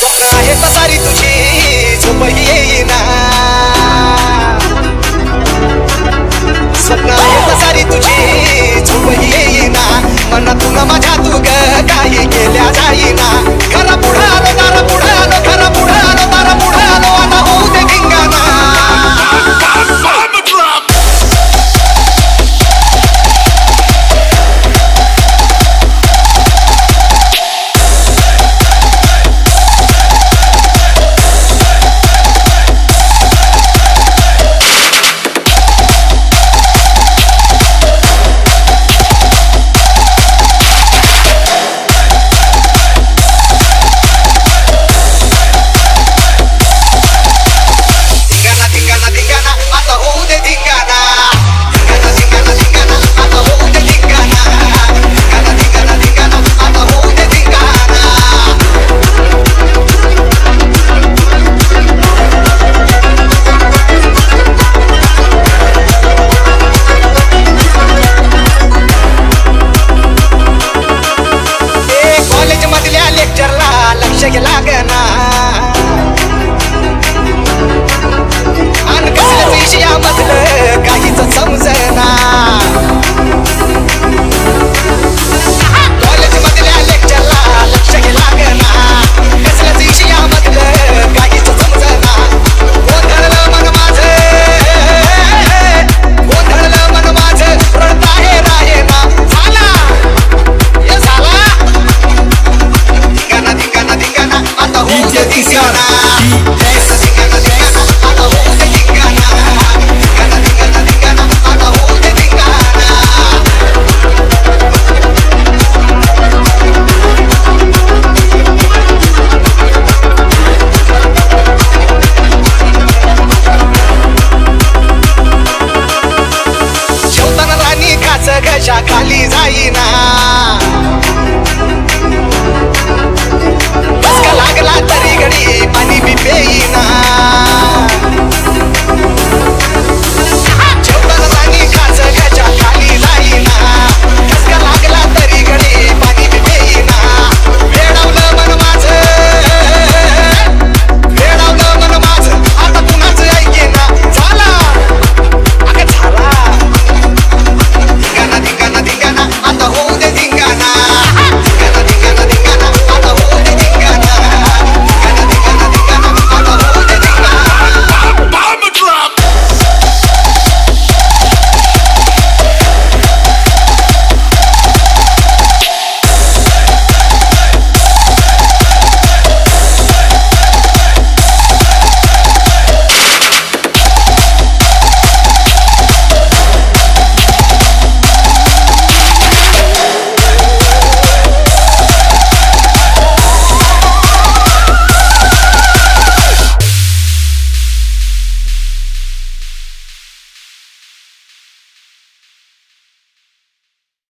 स्वप्न कसरी तुझी झोप shake it like an llorar.